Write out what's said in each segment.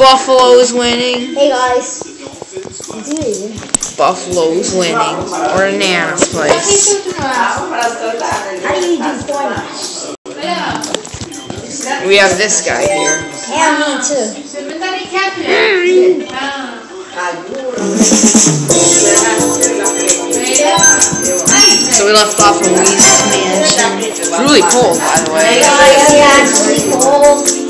Buffalo's winning. Hey guys. Dude. Buffalo's winning. Or Nana's place. How do you do points? We have this guy here. Yeah, me too. So we left off Weezy's mansion. It's really cold, by the way. Yeah, yeah, it's really cold.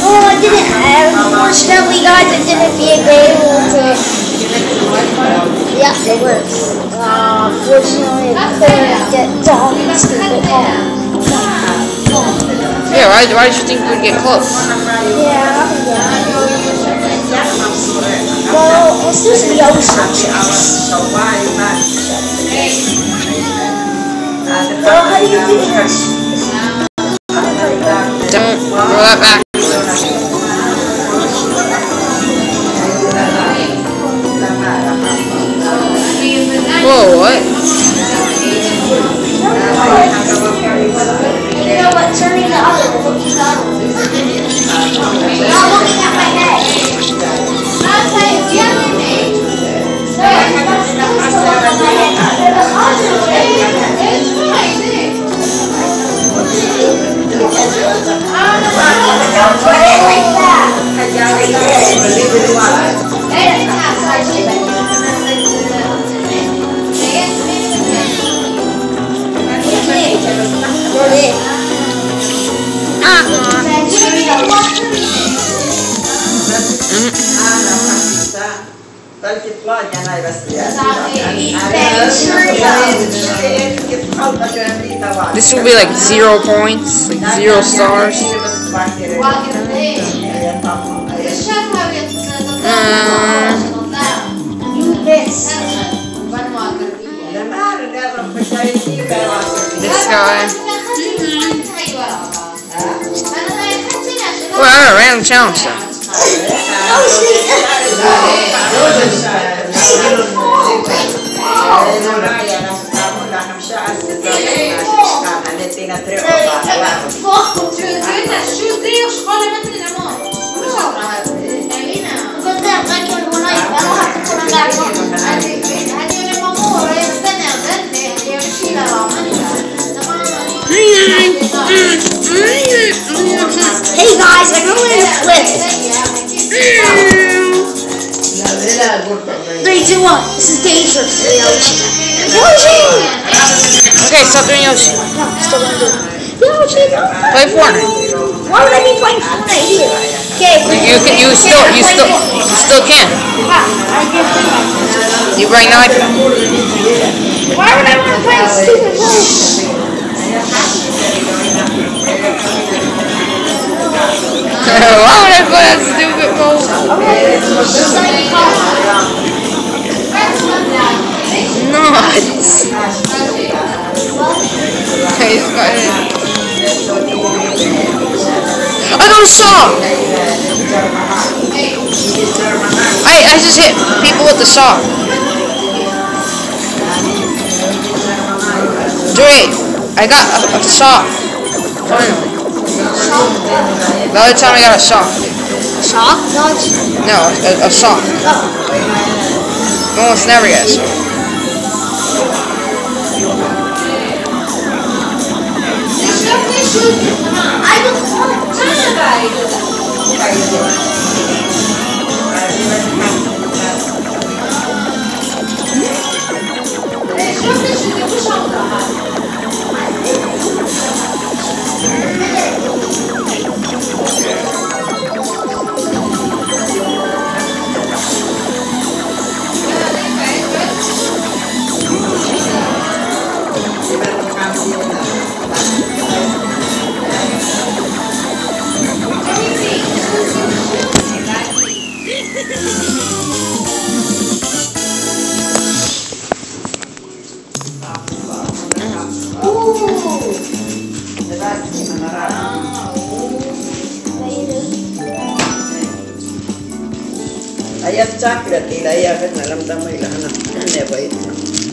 Oh, I didn't. Unfortunately, guys, I didn't be able to. Yeah, it works. Uh, fortunately, couldn't get stupid home. Yeah, why, why did you think we'd get close? Yeah, yeah. Well, let's do some Yoshi. So, how do you do this? Don't throw that back. This will be like zero points, like zero stars. You missed. This guy. Well, I got a random challenge oh, though. Hey guys, I know where to twist. Three, two, one. This is dangerous. Yoshi. Yoshi! Okay, stop doing Yoshi. No, still gonna do it. Yoshi, no. Play Fortnite. Why would I be playing Fortnite here? Okay. You can, you still, you still, you still can. I get it. You bring iPad. Why would I want to play stupid? Why would I play that stupid? Nuts. Okay, he's got it. I got a saw. I I just hit people with the saw. Joey, I got a, a saw. Finally. The other time I got a saw. Shock? No, No, a, a saw. oh. Vamos, Snarias. I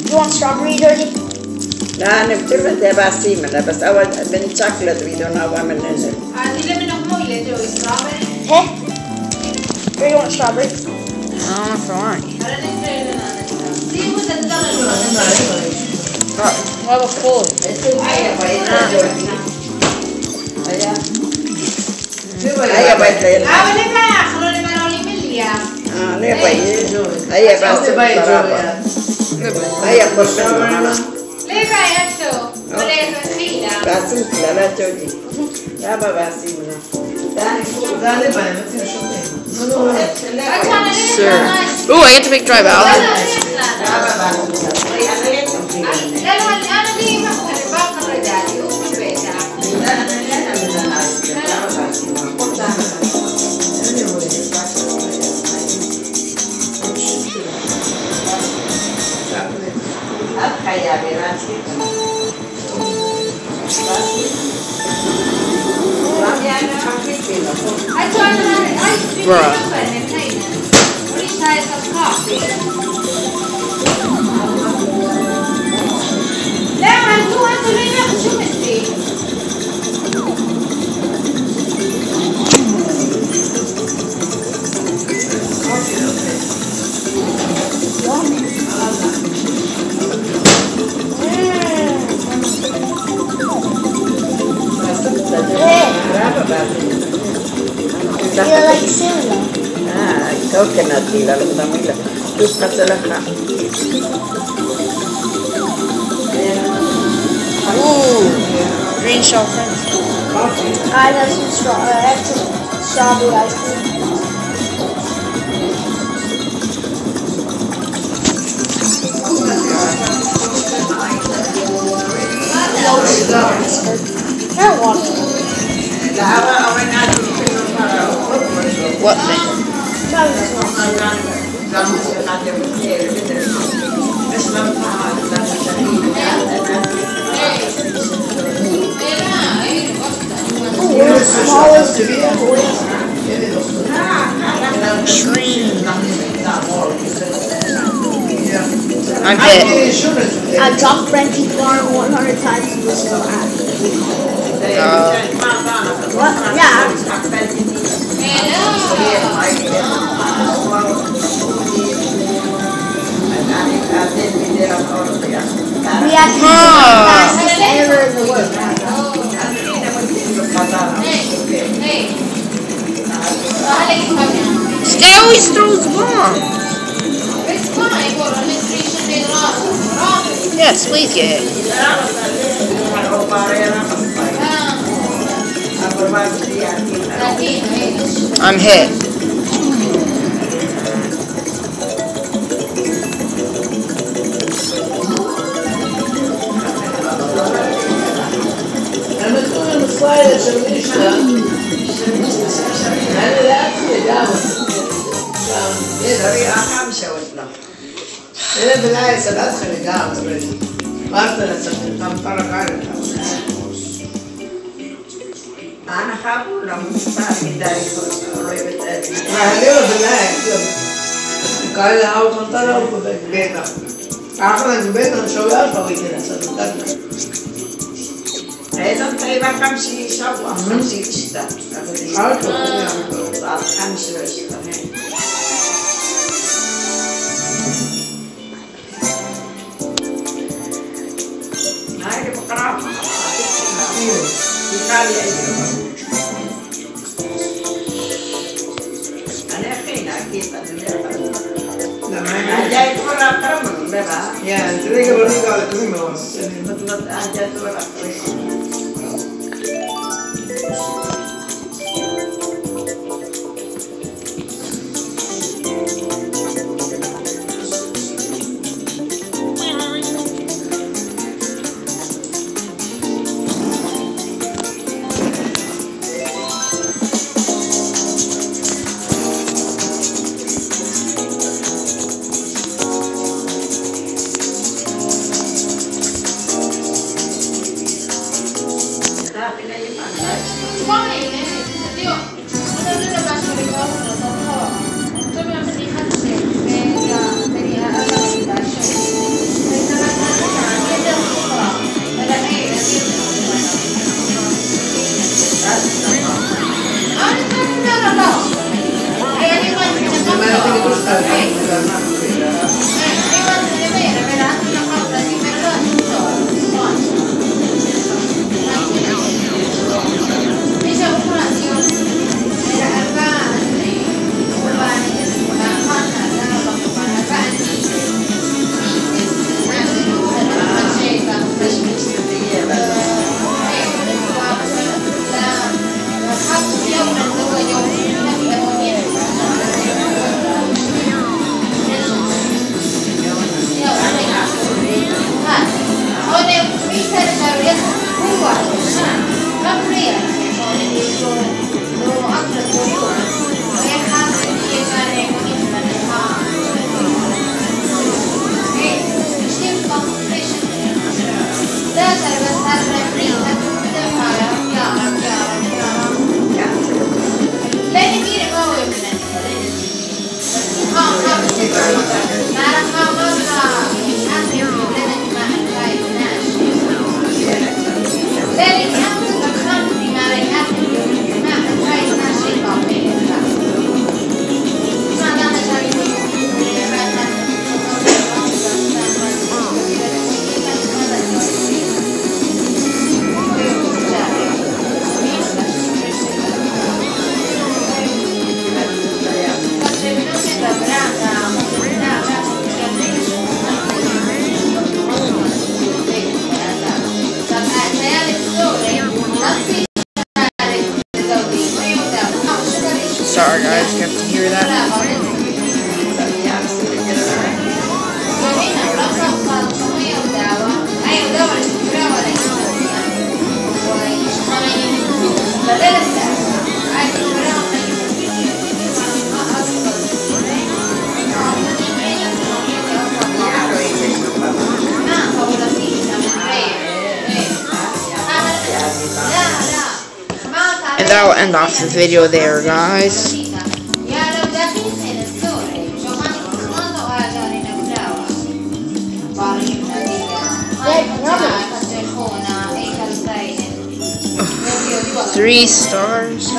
You want strawberry, Georgie? Na neftirme de basi men bas awal ben chocolate vi don't know women in it. Hey? Or you want strawberry? I don't know if I want any. Oh, I have a full. Ayan ba ito, Georgie? Ayan. Ayan ba ito? Ano ba ito? Ayan basi paraba. Ayan po sa mga. Basi lala Georgie. Yaba basi mo na. Sir. Ooh, I get to pick dry valve. Ooh, green shell french. I have some straw. I have some strawberry ice cream. I want. What thing? Probably just want it. We're the smallest I'm hit. I dropped Frankie Farm 100 times and was still at it. Uh, What? Yeah. We had to Ah. fastest ever in the world. this guy always throws bombs. Yes, please get hit. I'm hit. why the Mishnah, and that's the Gama. إلى بداية سبعة خليجات بارتنا سبعة كم فرق عن أنا خابو لما سمعت بداية قريبة ما هي بداية قال لها أو تنطلع وبيتها أخرج بيتها شوية قوي كده سبعة 애전사에 밥 감시 샤워 감시 시다. 아버지. 아이고. 밥 감시 end off the video there, guys. Three stars.